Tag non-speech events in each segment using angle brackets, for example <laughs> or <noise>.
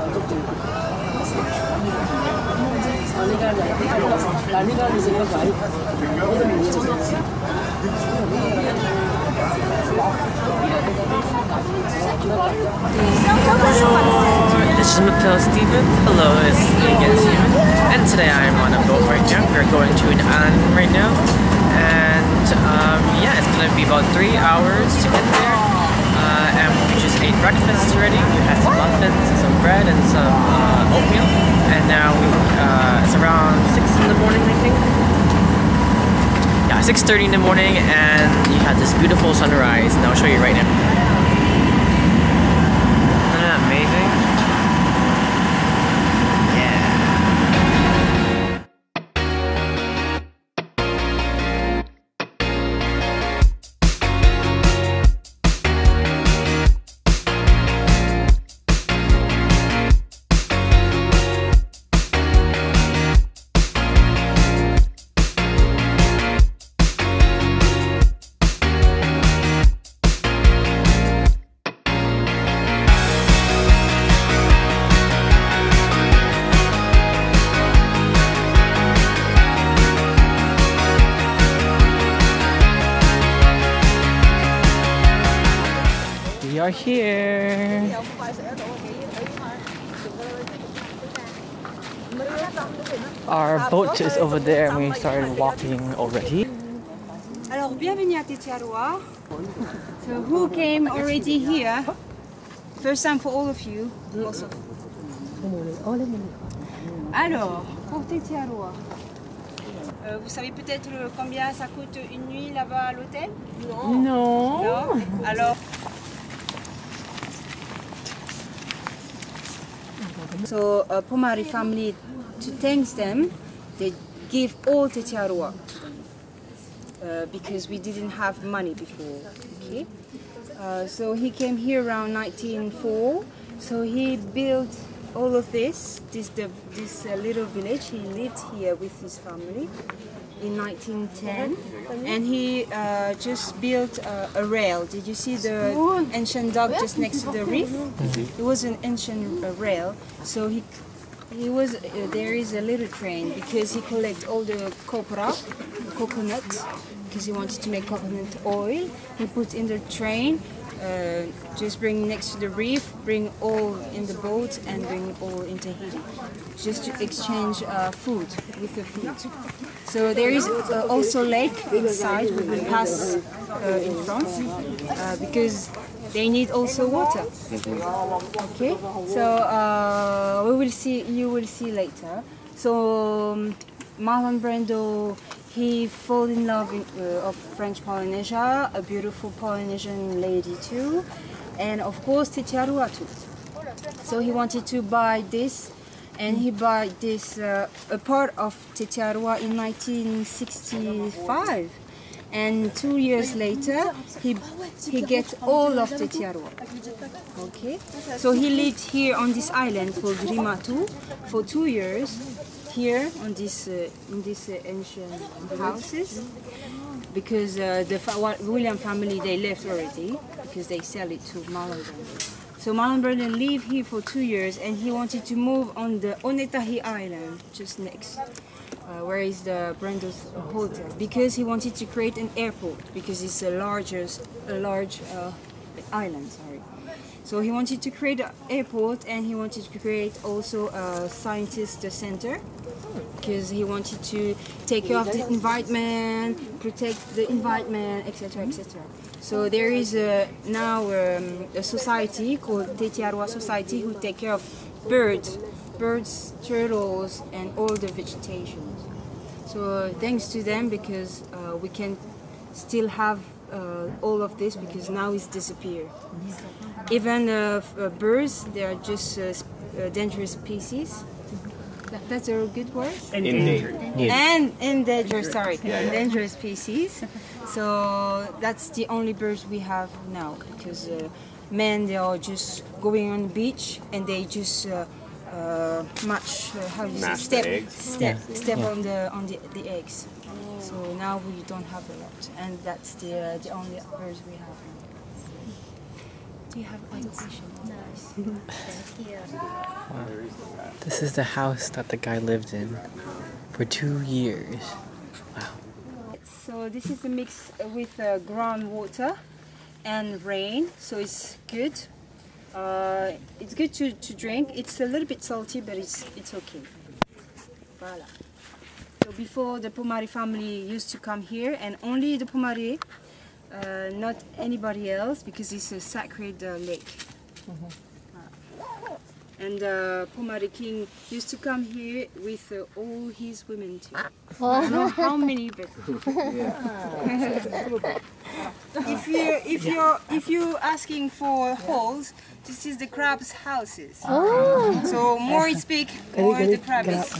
This is Matil Steven. Hello, it's again, Steven. And today I'm on a boat right now. We're going to an island right now. And um, yeah, it's gonna be about three hours to get there. Uh, and ate breakfast already. We had some muffins, and some bread, and some uh, oatmeal. And now we, uh, it's around 6 in the morning, I think. Yeah, 6.30 in the morning and you have this beautiful sunrise and I'll show you right now. Are here. Our boat is over there and we started walking already. Alors, bienvenue à Tetiaroa. So, who came already here? First time for all of you. Also. Alors, pour Tetiaroa. Euh, vous savez peut-être combien ça coûte une nuit là-bas à l'hôtel No. Non Alors. So, uh, Pomare family, to thank them, they give all Tetiaroa. Uh, because we didn't have money before. Okay, uh, so he came here around 1904. So he built all of this, this the, this uh, little village. He lived here with his family in 1910, and he uh, just built uh, a rail. Did you see the ancient dock just next to the reef? It was an ancient uh, rail. So he he was uh, there is a little train because he collect all the copra, coconut, because he wanted to make coconut oil. He put in the train, uh, just bring next to the reef, bring all in the boat and bring all in Tahiti, just to exchange uh, food with the food. So there is uh, also lake inside. We will pass uh, in front uh, because they need also water. Okay, so we will see. You will see later. So um, Marlon Brando, he fall in love in, uh, of French Polynesia, a beautiful Polynesian lady too, and of course Tetiaroa too. So he wanted to buy this, and he bought this uh, a part of Tetiaroa in 1965. And two years later, he he get all of Tetiaroa. Okay, so he lived here on this island called Rimatu for two years, here on this uh, in these uh, ancient houses, because uh, the fa- William family they left already because they sell it to Marlon. So Marlon Brando lived here for two years, and he wanted to move on the Onetahi Island just next. Uh, where is the Brando's hotel? Because he wanted to create an airport because it's the largest, a large uh, island. Sorry. So he wanted to create an airport and he wanted to create also a scientist center because he wanted to take care of the environment, protect the environment, etc., etc. So there is a, now um, a society called Tetiaroa Society who take care of birds, birds, turtles, and all the vegetation. So thanks to them because uh, we can still have uh, all of this because now it's disappeared. Even uh, uh, birds, they are just uh, uh, dangerous species. That, that's a good word. And endangered. And endangered, sorry, endangered species. So that's the only birds we have now because uh, men they are just going on the beach and they just uh, uh, match uh, how do you say Mash the step eggs. step step on the on the, the eggs. So now we don't have a lot, and that's the uh, the only birds we have. Do you have other questions? This is the house that the guy lived in for two years. Wow. So this is the mix with uh, groundwater and rain, so it's good. Uh, it's good to, to drink. It's a little bit salty, but it's it's okay. Voilà. So before the Pomare family used to come here, and only the Pomare, uh, not anybody else, because it's a sacred uh, lake. And uh, Pomare king used to come here with uh, all his women too. I don't know how many, but <laughs> if you if you're if you asking for holes, this is the crabs' houses. Oh. So more it speak, more the crab is.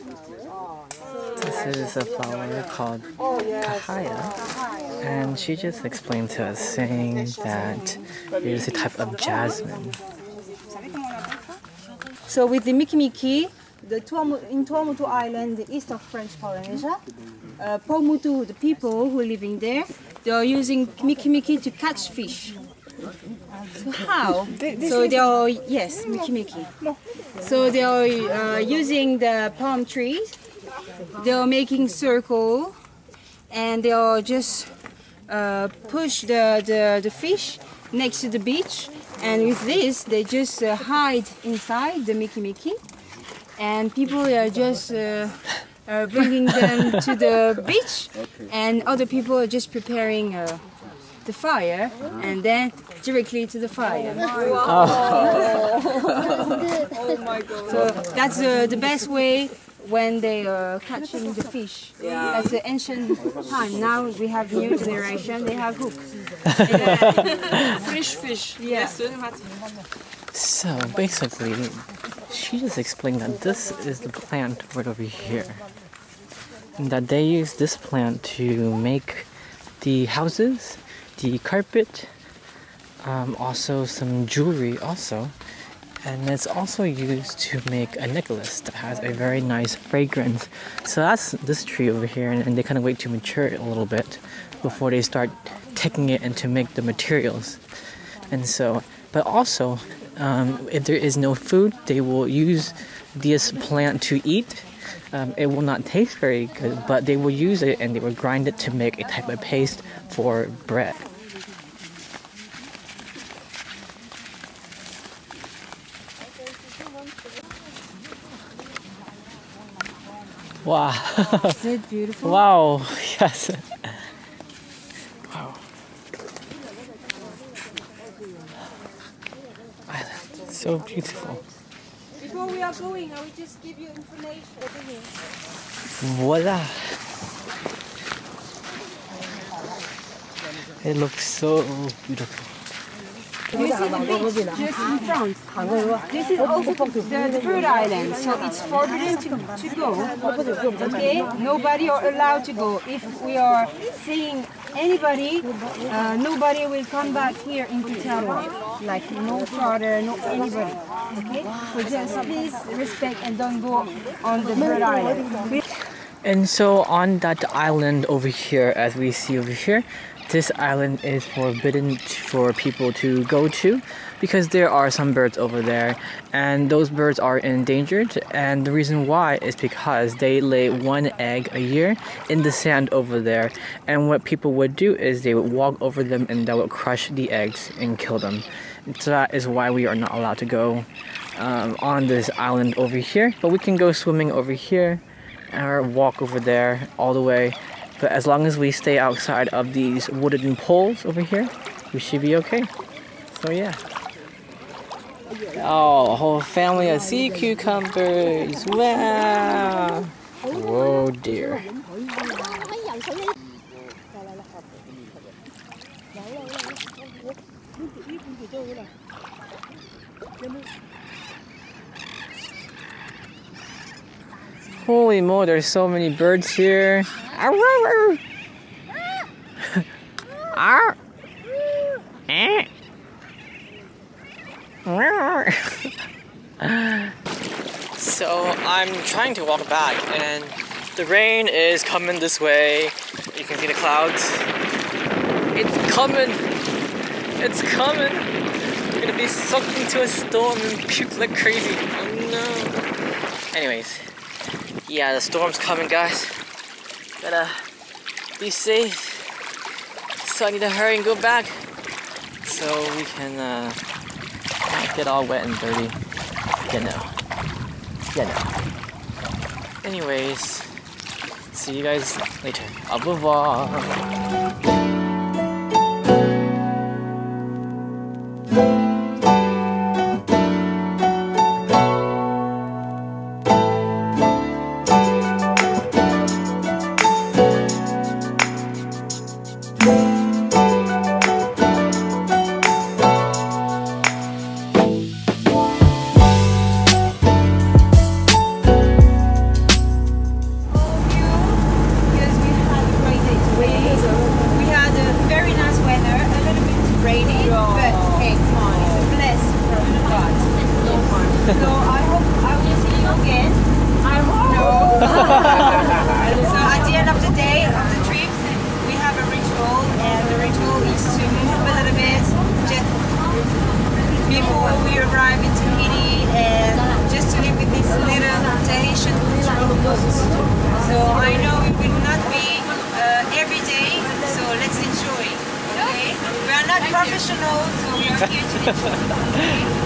<laughs> This is a flower called Kahaya. And she just explained to us saying that it is a type of jasmine. So with the Miki Miki, the in Tuamotu Island, the east of French Polynesia, uh, Paumotu, the people who are living there, they are using Miki Miki to catch fish. So how? So they are yes, Miki Miki. So they are uh, using the palm trees. They are making circle, and they are just uh, push the, the the fish next to the beach. And with this, they just uh, hide inside the Miki Miki, and people are just uh, uh, bringing them <laughs> to the beach, and other people are just preparing uh, the fire, and then directly to the fire. <laughs> So that's uh, the best way when they are catching the fish. That's the ancient time. Now we have new generation. They have hooks. Fresh fish. Yeah. So basically, she just explained that this is the plant right over here. And that they use this plant to make the houses, the carpet, um, also some jewelry also. And it's also used to make a necklace that has a very nice fragrance. So that's this tree over here, and, they kind of wait to mature it a little bit before they start taking it and to make the materials. And so, but also, um, if there is no food, they will use this plant to eat. Um, it will not taste very good, but they will use it and they will grind it to make a type of paste for bread. Wow. Is it beautiful? Wow. Yes. Wow. Island. So beautiful. Before we are going, I will just give you information over here. Voila. It looks so beautiful. You see the beach just in front. This is also the, bird island, so it's forbidden to, to go. Okay, nobody are allowed to go. If we are seeing anybody, uh, nobody will come back here into Taiwan. Like no father, no anybody. Okay, so just please respect and don't go on the bird island. And so on that island over here, as we see over here, this island is forbidden for people to go to because there are some birds over there and those birds are endangered and the reason why is because they lay one egg a year in the sand over there and what people would do is they would walk over them and they would crush the eggs and kill them so that is why we are not allowed to go um, on this island over here but we can go swimming over here or walk over there all the way. But as long as we stay outside of these wooden poles over here, we should be okay. So yeah. Oh, a whole family of sea cucumbers. Wow. Whoa dear. Holy mo, there's so many birds here. <laughs> Eh. <laughs> So I'm trying to walk back and the rain is coming this way. You can see the clouds. It's coming. It's coming. We're gonna be sucked into a storm and puke like crazy. Oh no. Anyways, yeah, the storm's coming, guys. Gotta be safe. So I need to hurry and go back so we can uh, get all wet and dirty. You know. You know. Anyways, see you guys later. Au revoir. So I hope I will see you again. I hope. No. <laughs> so at the end of the day of the trip, we have a ritual, and the ritual is to move a little bit just before we arrive in Tahiti, and just to live with this little Tahitian cultural roots. So I know it will not be uh, every day, so let's enjoy. Okay? We are not professionals, so we are here to enjoy. <laughs>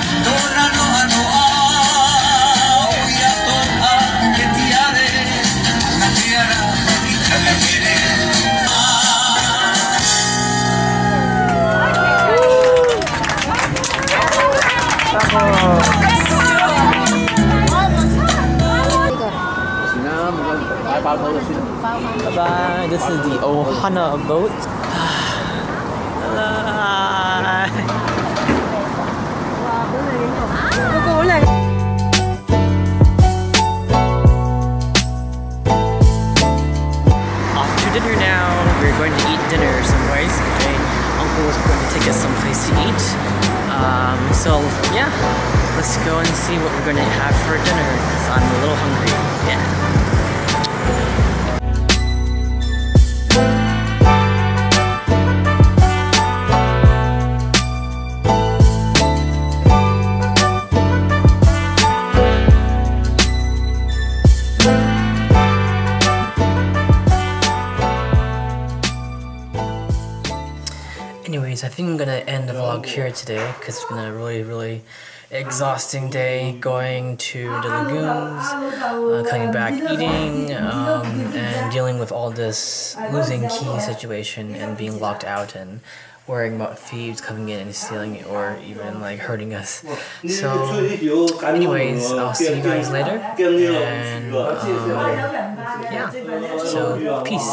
Bye bye. This is the Ohana boat. Off to dinner now. We're going to eat dinner somewhere. Okay. Uncle is going to take us someplace to eat. Um, so yeah, let's go and see what we're going to have for dinner. Cause I'm a little hungry. Yeah. Anyways, I think I'm gonna end the vlog here today because it's been a really, really exhausting day going to the lagoons, uh, coming back eating, um, and dealing with all this losing key situation and being locked out and worrying about thieves coming in and stealing it or even like hurting us. So, anyways, I'll see you guys later. And um, yeah, so peace.